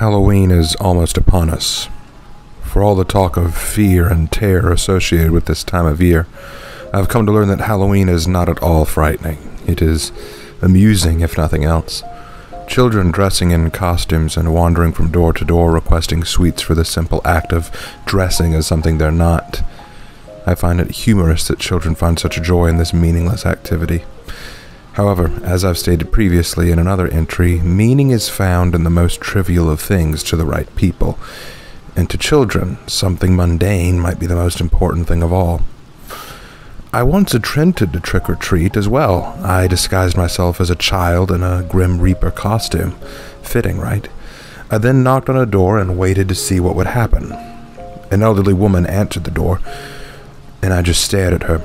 Halloween is almost upon us. For all the talk of fear and terror associated with this time of year, I've come to learn that Halloween is not at all frightening. It is amusing, if nothing else. Children dressing in costumes and wandering from door to door requesting sweets for the simple act of dressing as something they're not. I find it humorous that children find such joy in this meaningless activity. However, as I've stated previously in another entry, meaning is found in the most trivial of things to the right people, and to children, something mundane might be the most important thing of all. I once attempted to trick or treat as well. I disguised myself as a child in a Grim Reaper costume. Fitting, right? I then knocked on a door and waited to see what would happen. An elderly woman answered the door, and I just stared at her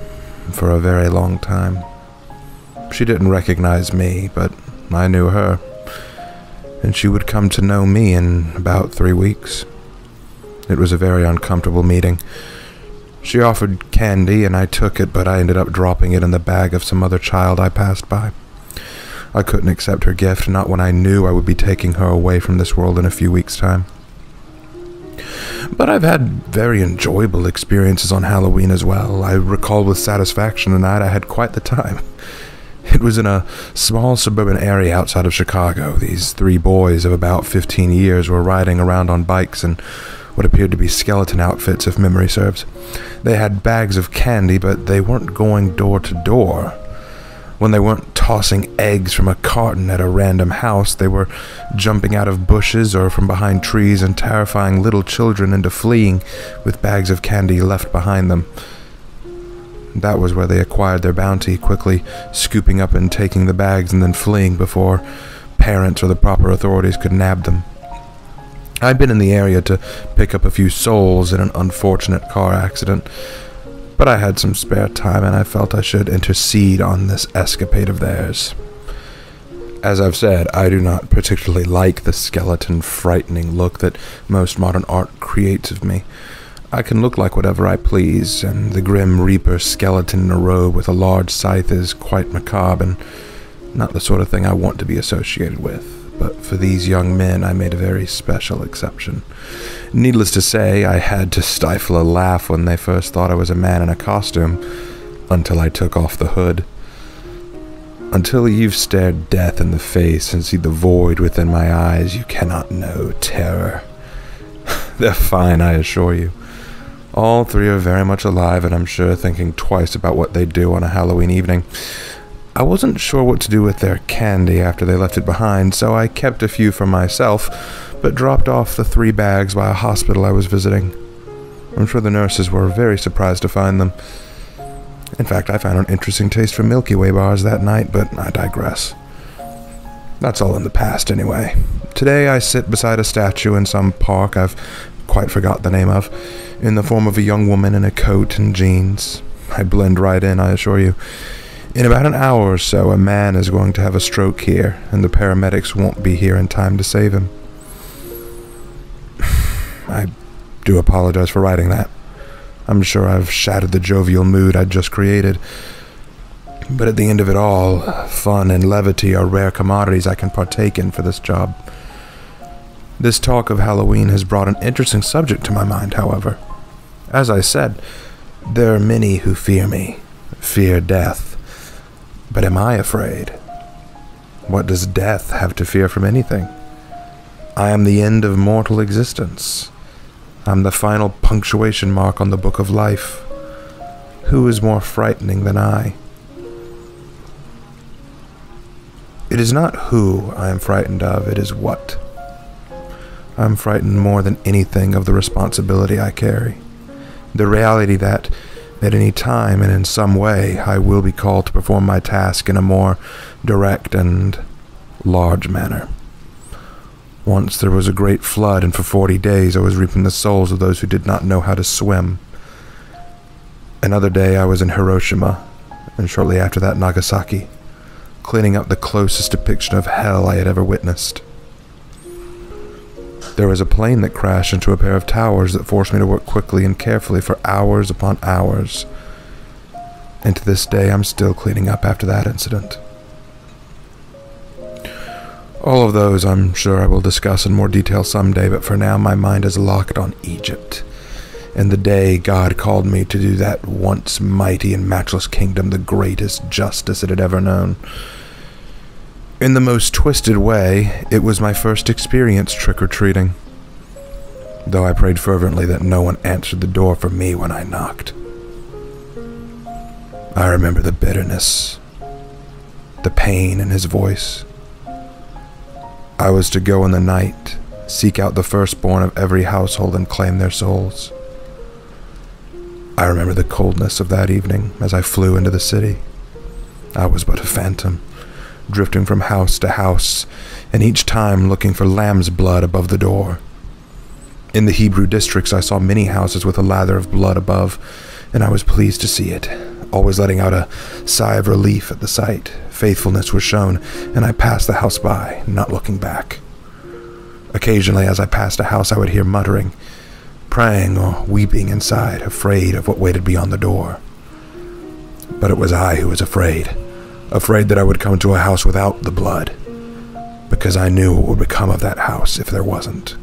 for a very long time. She didn't recognize me, but I knew her. And she would come to know me in about three weeks. It was a very uncomfortable meeting. She offered candy, and I took it, but I ended up dropping it in the bag of some other child I passed by. I couldn't accept her gift, not when I knew I would be taking her away from this world in a few weeks' time. But I've had very enjoyable experiences on Halloween as well. I recall with satisfaction the night I had quite the time. It was in a small suburban area outside of Chicago. These three boys of about 15 years were riding around on bikes in what appeared to be skeleton outfits, if memory serves. They had bags of candy, but they weren't going door to door. When they weren't tossing eggs from a carton at a random house, they were jumping out of bushes or from behind trees and terrifying little children into fleeing with bags of candy left behind them. That was where they acquired their bounty, quickly scooping up and taking the bags and then fleeing before parents or the proper authorities could nab them. I'd been in the area to pick up a few souls in an unfortunate car accident, but I had some spare time and I felt I should intercede on this escapade of theirs. As I've said, I do not particularly like the skeleton, frightening look that most modern art creates of me. I can look like whatever I please, and the grim reaper skeleton in a robe with a large scythe is quite macabre and not the sort of thing I want to be associated with. But for these young men, I made a very special exception. Needless to say, I had to stifle a laugh when they first thought I was a man in a costume, until I took off the hood. Until you've stared death in the face and see the void within my eyes, you cannot know terror. They're fine, I assure you. All three are very much alive, and I'm sure thinking twice about what they'd do on a Halloween evening. I wasn't sure what to do with their candy after they left it behind, so I kept a few for myself, but dropped off the three bags by a hospital I was visiting. I'm sure the nurses were very surprised to find them. In fact, I found an interesting taste for Milky Way bars that night, but I digress. That's all in the past, anyway. Today I sit beside a statue in some park I've quite forgot the name of, in the form of a young woman in a coat and jeans. I blend right in, I assure you. In about an hour or so, a man is going to have a stroke here, and the paramedics won't be here in time to save him. I do apologize for writing that. I'm sure I've shattered the jovial mood I'd just created. But at the end of it all, fun and levity are rare commodities I can partake in for this job. This talk of Halloween has brought an interesting subject to my mind, however. As I said, there are many who fear me, fear death. But am I afraid? What does death have to fear from anything? I am the end of mortal existence. I'm the final punctuation mark on the book of life. Who is more frightening than I? It is not who I am frightened of, it is what. I'm frightened more than anything of the responsibility I carry. The reality that, at any time and in some way, I will be called to perform my task in a more direct and large manner. Once there was a great flood, and for forty days I was reaping the souls of those who did not know how to swim. Another day I was in Hiroshima, and shortly after that, Nagasaki, cleaning up the closest depiction of hell I had ever witnessed. There was a plane that crashed into a pair of towers that forced me to work quickly and carefully for hours upon hours. And to this day, I'm still cleaning up after that incident. All of those I'm sure I will discuss in more detail someday, but for now my mind is locked on Egypt. And the day God called me to do that once mighty and matchless kingdom the greatest justice it had ever known. In the most twisted way, it was my first experience trick or treating. Though I prayed fervently that no one answered the door for me when I knocked. I remember the bitterness, the pain in his voice. I was to go in the night, seek out the firstborn of every household and claim their souls. I remember the coldness of that evening as I flew into the city. I was but a phantom, drifting from house to house, and each time looking for lamb's blood above the door. In the Hebrew districts, I saw many houses with a lather of blood above, and I was pleased to see it, always letting out a sigh of relief at the sight. Faithfulness was shown, and I passed the house by, not looking back. Occasionally, as I passed a house, I would hear muttering, praying or weeping inside, afraid of what waited beyond the door. But it was I who was afraid, afraid that I would come to a house without the blood, because I knew what would become of that house if there wasn't.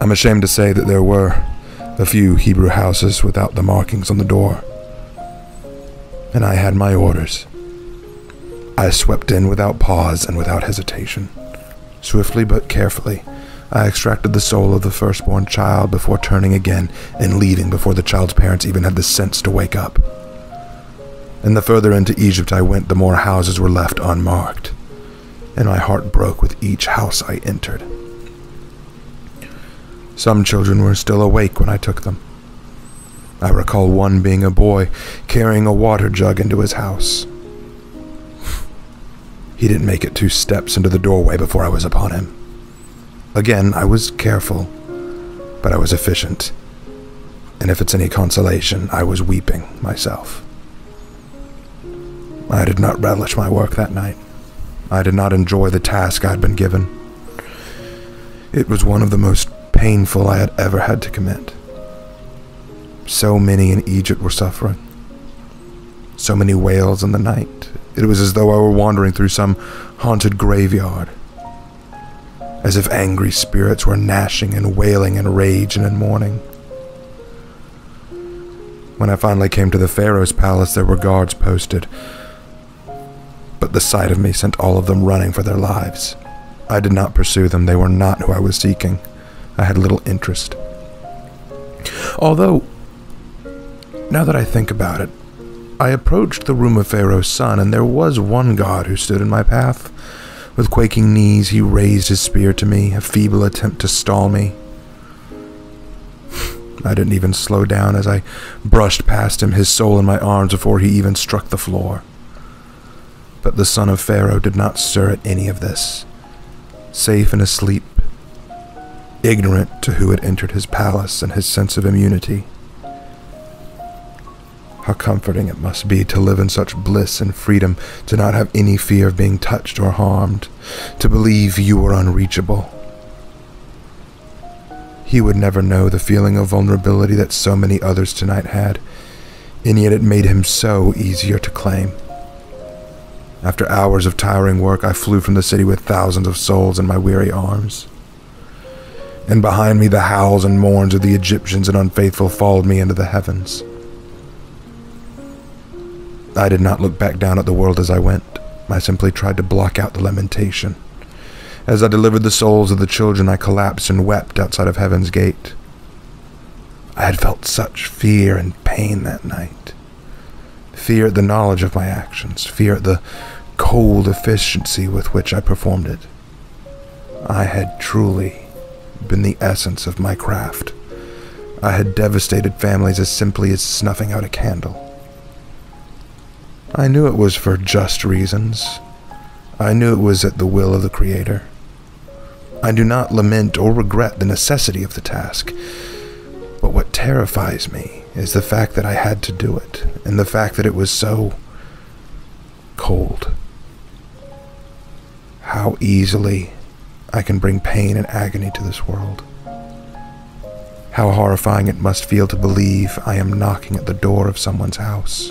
I'm ashamed to say that there were a few Hebrew houses without the markings on the door. And I had my orders. I swept in without pause and without hesitation. Swiftly but carefully, I extracted the soul of the firstborn child before turning again and leaving before the child's parents even had the sense to wake up. And the further into Egypt I went, the more houses were left unmarked, and my heart broke with each house I entered. Some children were still awake when I took them. I recall one being a boy carrying a water jug into his house. He didn't make it two steps into the doorway before I was upon him. Again, I was careful, but I was efficient. And if it's any consolation, I was weeping myself. I did not relish my work that night. I did not enjoy the task I'd been given. It was one of the most painful I had ever had to commit. So many in Egypt were suffering. So many wails in the night. It was as though I were wandering through some haunted graveyard. As if angry spirits were gnashing and wailing in rage and in mourning. When I finally came to the Pharaoh's palace, there were guards posted. But the sight of me sent all of them running for their lives. I did not pursue them, they were not who I was seeking. I had little interest. Although, now that I think about it, I approached the room of Pharaoh's son, and there was one god who stood in my path. With quaking knees, he raised his spear to me, a feeble attempt to stall me. I didn't even slow down as I brushed past him, his soul in my arms before he even struck the floor. But the son of Pharaoh did not stir at any of this. Safe and asleep, ignorant to who had entered his palace and his sense of immunity. How comforting it must be to live in such bliss and freedom, to not have any fear of being touched or harmed, to believe you were unreachable. He would never know the feeling of vulnerability that so many others tonight had, and yet it made him so easier to claim. After hours of tiring work, I flew from the city with thousands of souls in my weary arms and behind me the howls and mourns of the Egyptians and unfaithful followed me into the heavens. I did not look back down at the world as I went. I simply tried to block out the lamentation. As I delivered the souls of the children, I collapsed and wept outside of heaven's gate. I had felt such fear and pain that night. Fear at the knowledge of my actions, fear at the cold efficiency with which I performed it. I had truly been the essence of my craft. I had devastated families as simply as snuffing out a candle. I knew it was for just reasons. I knew it was at the will of the Creator. I do not lament or regret the necessity of the task, but what terrifies me is the fact that I had to do it, and the fact that it was so cold. How easily I can bring pain and agony to this world. How horrifying it must feel to believe I am knocking at the door of someone's house.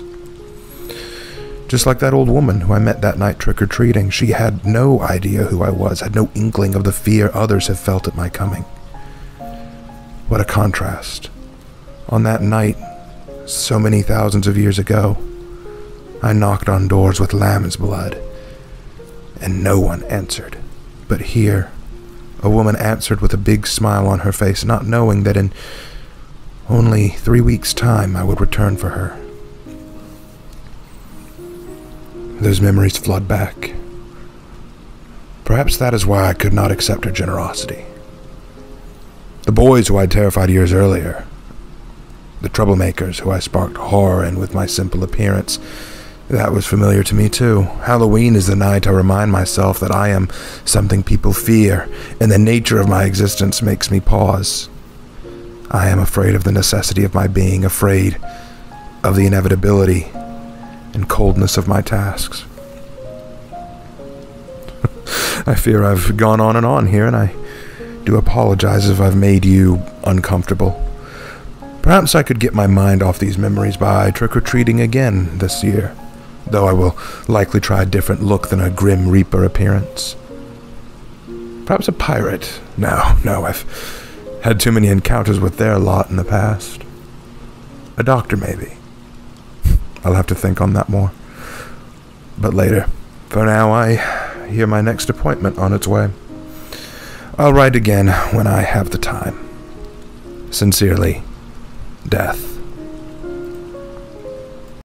Just like that old woman who I met that night trick or treating, she had no idea who I was, had no inkling of the fear others have felt at my coming. What a contrast. On that night, so many thousands of years ago, I knocked on doors with lamb's blood, and no one answered. But here, a woman answered with a big smile on her face, not knowing that in only three weeks' time I would return for her. Those memories flood back. Perhaps that is why I could not accept her generosity. The boys who I'd terrified years earlier, the troublemakers who I sparked horror in with my simple appearance, that was familiar to me too. Halloween is the night I remind myself that I am something people fear, and the nature of my existence makes me pause. I am afraid of the necessity of my being, afraid of the inevitability and coldness of my tasks. I fear I've gone on and on here, and I do apologize if I've made you uncomfortable. Perhaps I could get my mind off these memories by trick or treating again this year though I will likely try a different look than a grim reaper appearance. Perhaps a pirate. No, no, I've had too many encounters with their lot in the past. A doctor, maybe. I'll have to think on that more. But later. For now, I hear my next appointment on its way. I'll write again when I have the time. Sincerely, Death.